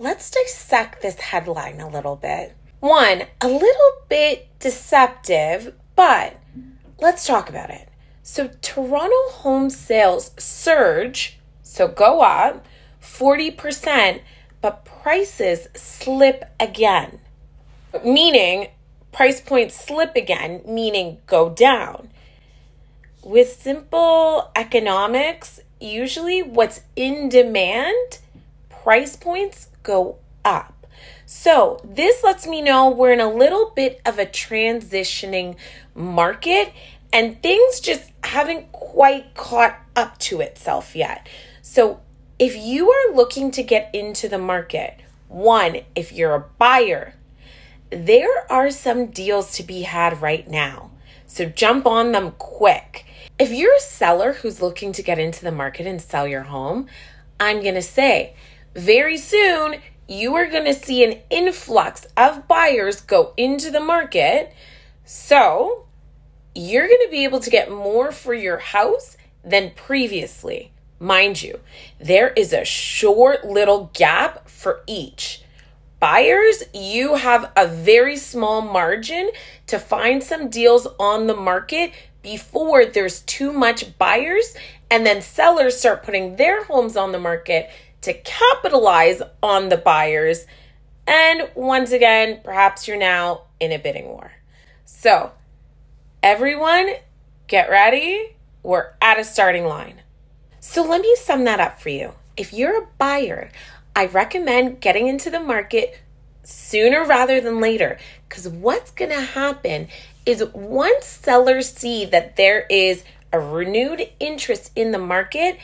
let's dissect this headline a little bit. One, a little bit deceptive, but let's talk about it. So, Toronto home sales surge, so go up 40%, but prices slip again. Meaning, price points slip again, meaning go down. With simple economics, usually what's in demand, price points go up. So, this lets me know we're in a little bit of a transitioning market and things just haven't quite caught up to itself yet. So, if you are looking to get into the market, one, if you're a buyer, there are some deals to be had right now. So, jump on them quick. If you're a seller who's looking to get into the market and sell your home, I'm going to say very soon you are going to see an influx of buyers go into the market. So you're going to be able to get more for your house than previously. Mind you, there is a short little gap for each. Buyers, you have a very small margin to find some deals on the market before there's too much buyers, and then sellers start putting their homes on the market to capitalize on the buyers. And once again, perhaps you're now in a bidding war. So, everyone, get ready. We're at a starting line. So, let me sum that up for you. If you're a buyer, I recommend getting into the market sooner rather than later because what's going to happen is once sellers see that there is a renewed interest in the market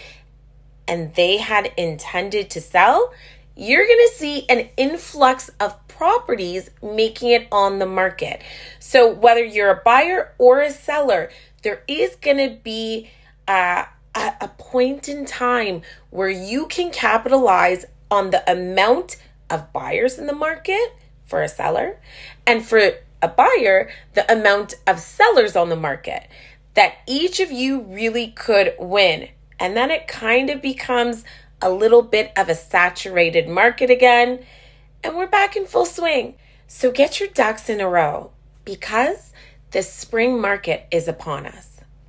and they had intended to sell, you're going to see an influx of properties making it on the market. So, whether you're a buyer or a seller, there is going to be a, a, a point in time where you can capitalize on the amount of buyers in the market for a seller and for a buyer, the amount of sellers on the market that each of you really could win. And then it kind of becomes a little bit of a saturated market again. And we're back in full swing. So get your ducks in a row because the spring market is upon us.